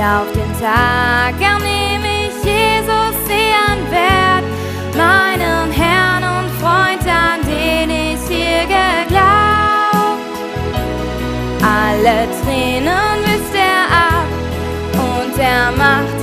Auf den Tag ernehme ich Jesus ihren Wert, meinen Herrn und Freund, an den ich hier geglaubt. Alle Tränen wisst er ab und er macht